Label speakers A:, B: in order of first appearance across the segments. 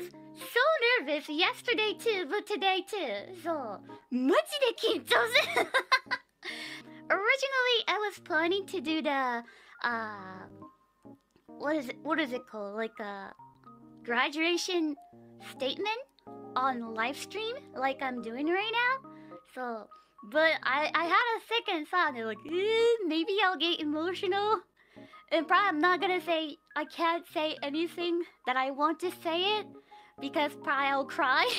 A: was so nervous yesterday too, but today too. So, マジで緊張する Originally, I was planning to do the, uh, what is it? What is it called? Like a graduation statement on live stream, like I'm doing right now. So, but I I had a second thought. and like, eh, maybe I'll get emotional, And probably I'm not gonna say, I can't say anything that I want to say it because probably I'll cry.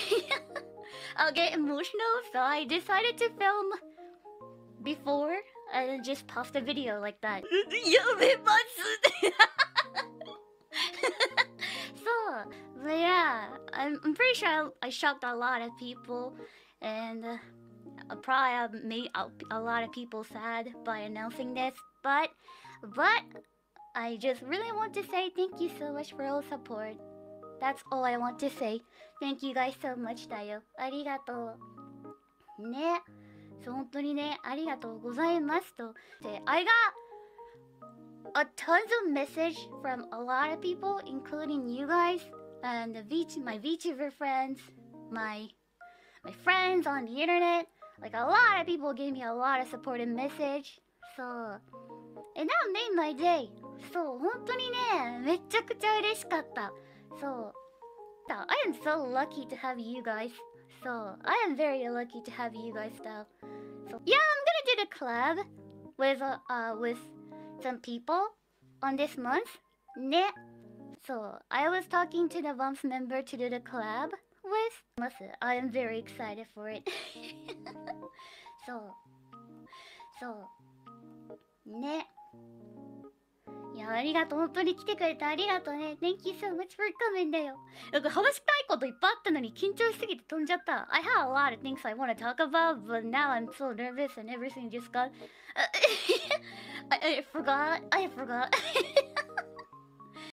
A: I'll get emotional, so I decided to film before and just post a video like that. so, yeah, I'm, I'm pretty sure I, I, shocked a lot of people and uh, probably made a, a lot of people sad by announcing this, but, but, I just really want to say thank you so much for all the support. That's all I want to say. Thank you guys so much だよ。ありがとう。ね。そう本当にね、ありがとうございますと。で、I got a tons of message from a lot of people, including you guys and the VT, my VTuber friends, my my friends on the internet. Like a lot of people gave me a lot of So, and I'm so lucky to have you guys. So, I am very lucky to have you guys though. So, yeah, I'm gonna do the collab with, uh, uh with some people on this month. Ne. So, I was talking to the VOMS member to do the collab with. I am very excited for it. so, so. ねいや、ありがとう。本当に来てくれてありがとうね。Thank you so much for coming だよ。なんか話したいこといっぱいあったのに緊張しすぎて飛んじゃった。I had a lot of things I want to talk about, but now I'm so nervous and everything just got... I, I forgot. I forgot.